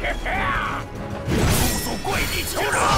速速跪地求饶！